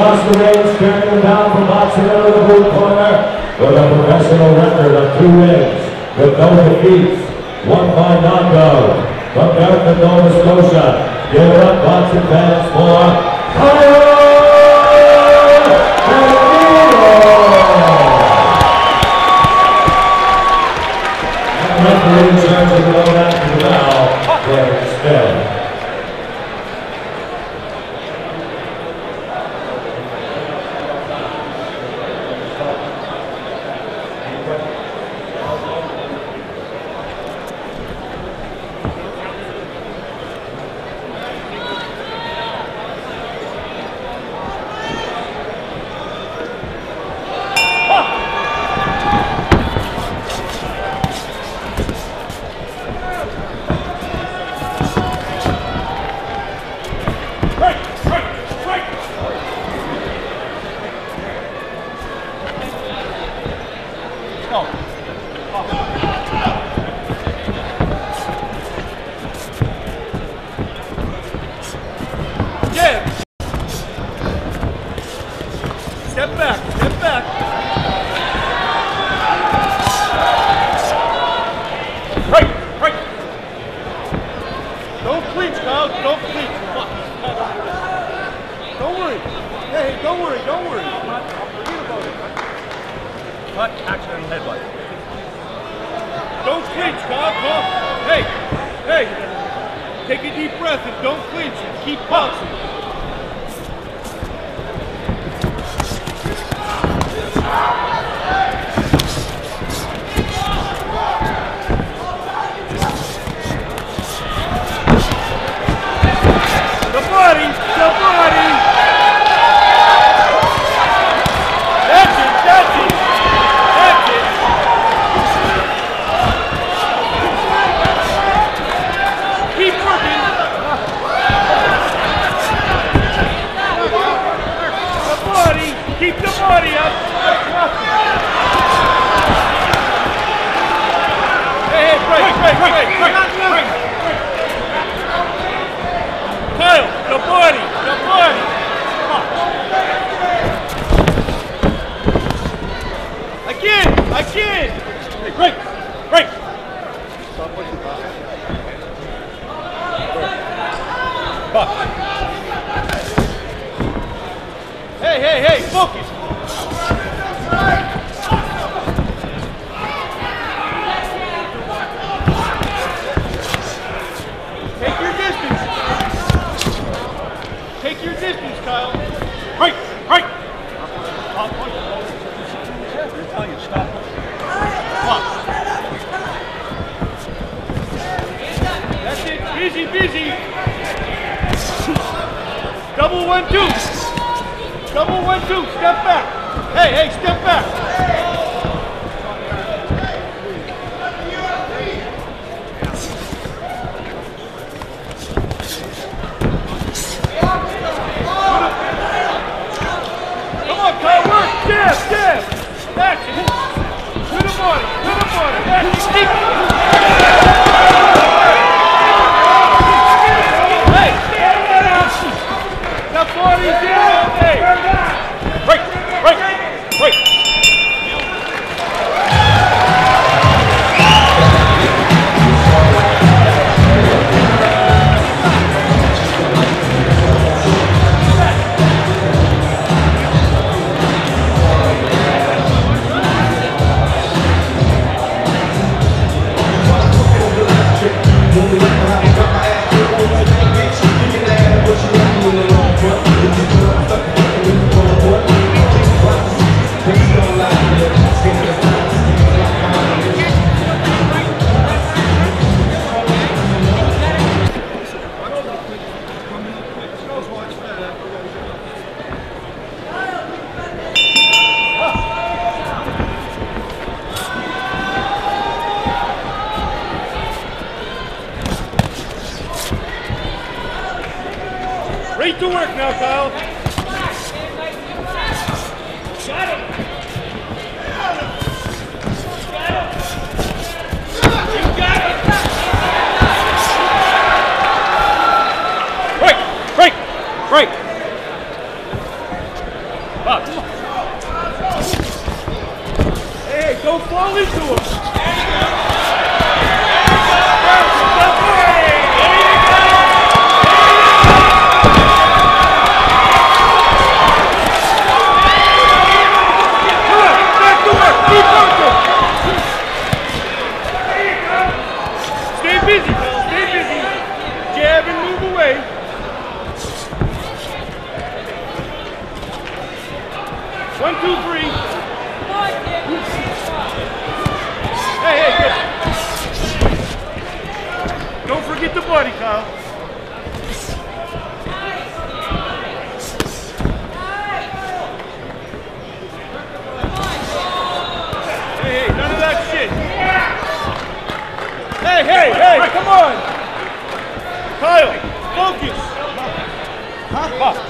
across the ring, staring him down from boxing out of the blue corner with a professional record of two wins with no defeats, one by knockout. From Dartmouth, Nova Scotia, give it up, boxing fans, for Kyle referee in Don't flinch, Kyle. Don't flinch. Don't worry. Hey, hey, don't worry, don't worry. Forget about it. Cut, action, and headbutt. Don't flinch, Kyle. Hey, hey. Take a deep breath and don't flinch. keep boxing. Kyle, work. Jab, jab. Action. To the body, to the body. Action. Keep. Get the body, Kyle. Hey, hey, none of that shit. Hey, hey, hey, come on. Kyle, focus. Huh?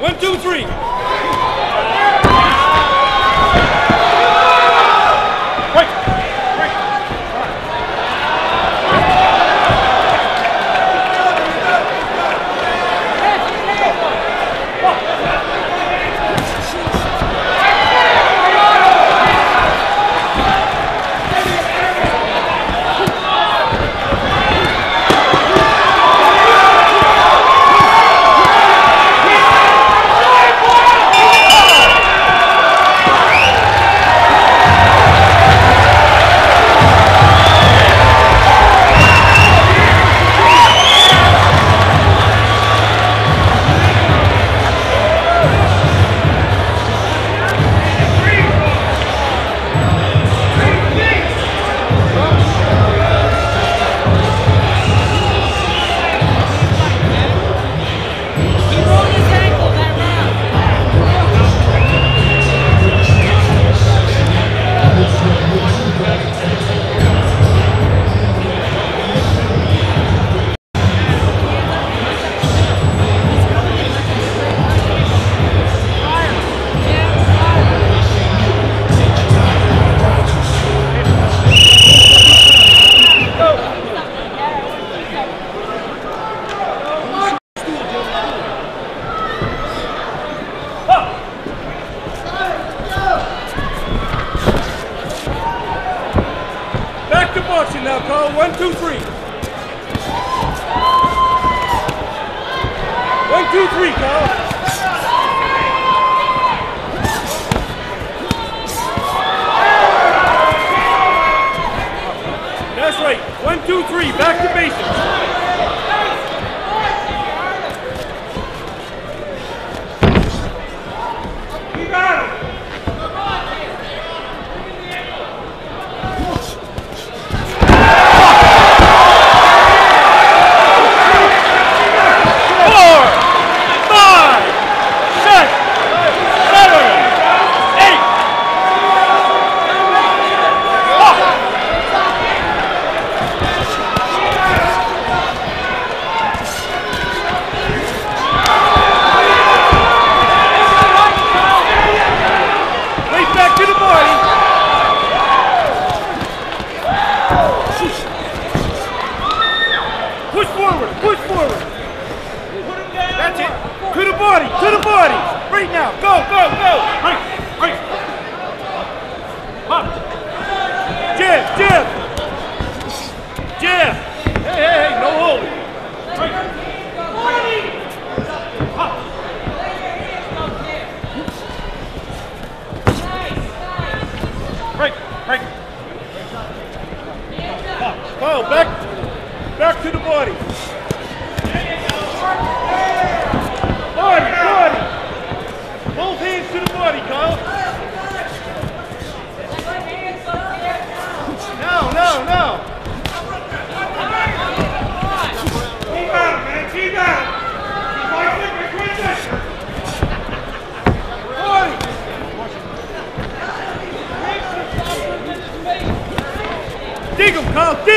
One, two, three.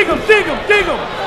Dig him, dig him, dig him!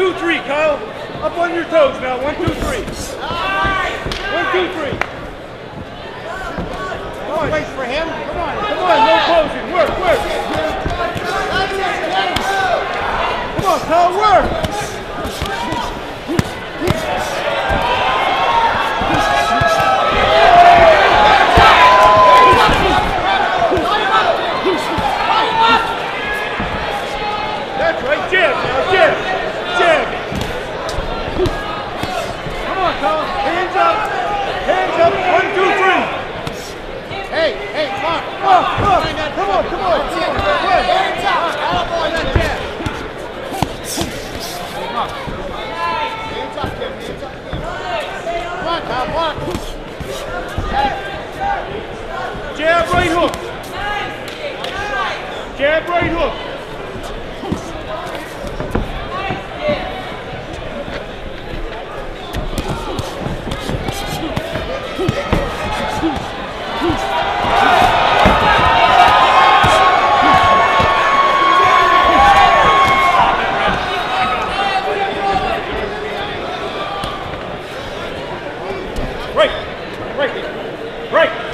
two, three, Kyle. Up on your toes now. One, two, three. One, two, three. Come on. Wait for him. Come on. Come on. No closing. Work, work. Come on, Kyle. Work. Jab right hook. Jab right hook. Right.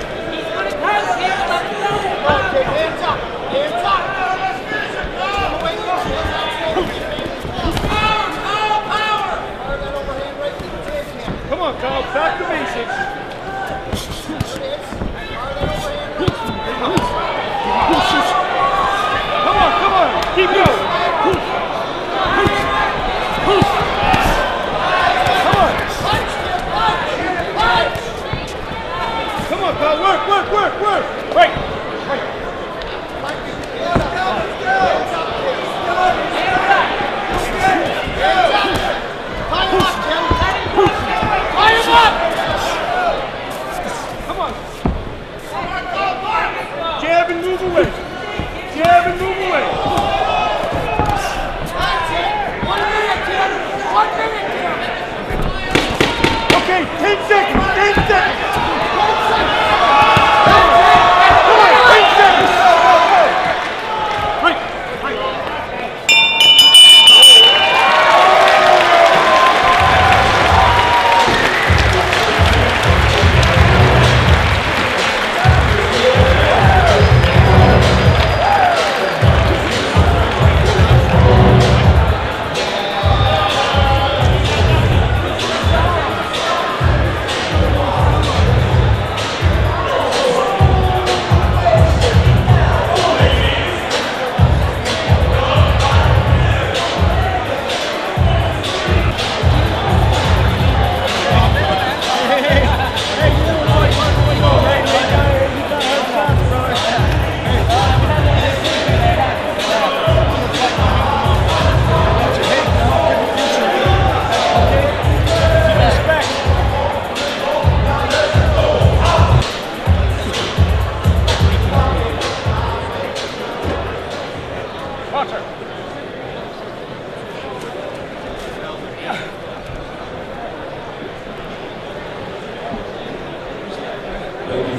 Ladies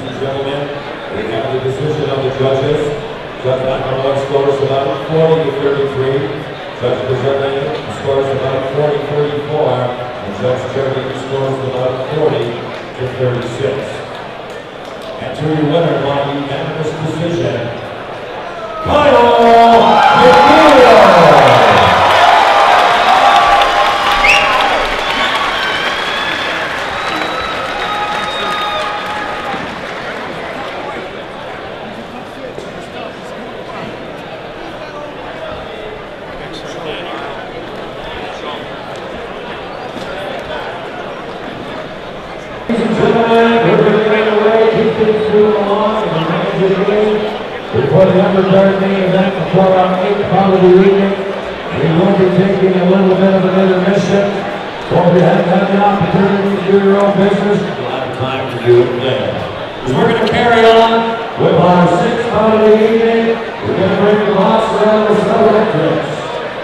and gentlemen, we have the decision of the judges. Judge McElroy scores about 40 to 33. Judge Brazilian scores about 40 34. And Judge Jerry scores about 40 to 36. And to your winner by unanimous decision, Kyle McNeil. Ladies and gentlemen, we're going to get away, keep things moving along, and manage your game. The undercard main event, before our eighth part of the evening, we will be taking a little bit of an intermission. So if you haven't had the opportunity to do your own business, you'll have time to do it then. We're going to carry on with our sixth part of the evening. We're going to bring the mozzarella celebrants.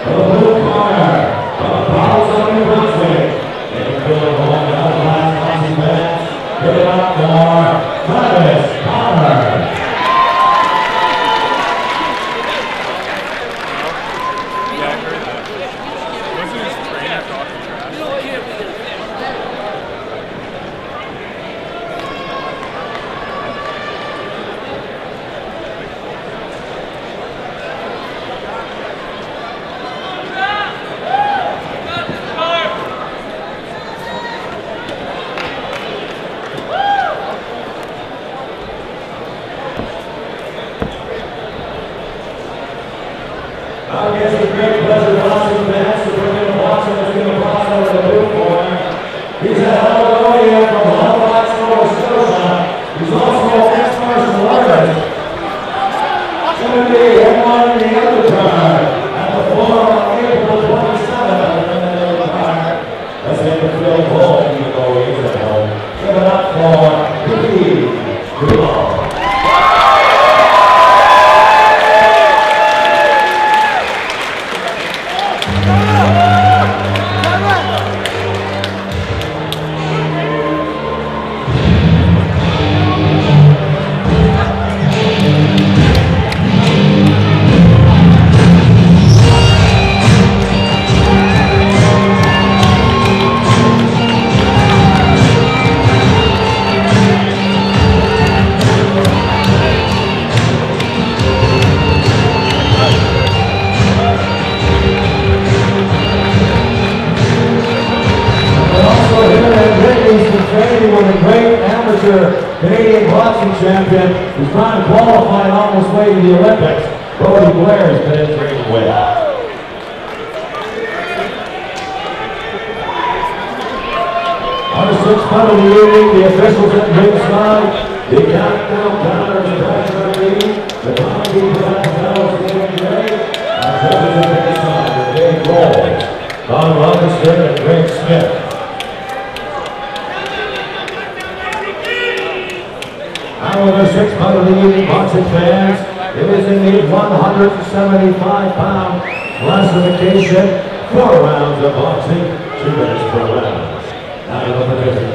For the blue corner, from Boston, New Brunswick. They fill it along the last boxing match. Give it up for Travis 48, the officials at ringside. The countdown counters pass on me. The Monty Blackhouse is in gray. I said it at ringside, the big ball. Don Robinson and Greg Smith. Out of the six hundred and eighty boxing fans, it is in the 175-pound classification. Four rounds of boxing, two minutes per round. Now you the difference.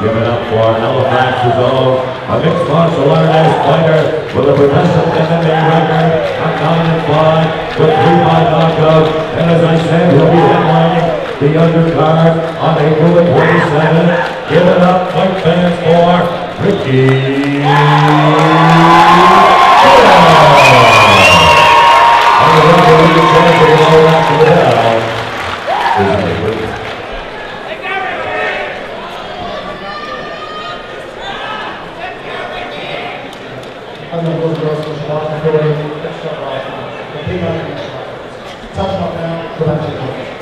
Give it up for Halifax's own, a mixed martial artist fighter with a progressive MMA record, a nine and five, with three by knockout, and as I said, he'll be headlining the undercard on April the 27th. Give it up, fight fans, for Ricky. And Amen.